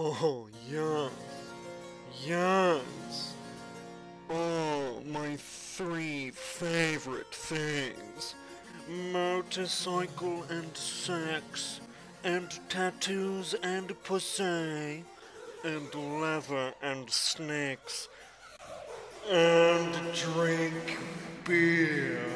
Oh, yes. Yes. Oh, my three favorite things motorcycle and sex, and tattoos and pussy, and leather and snakes, and drink beer.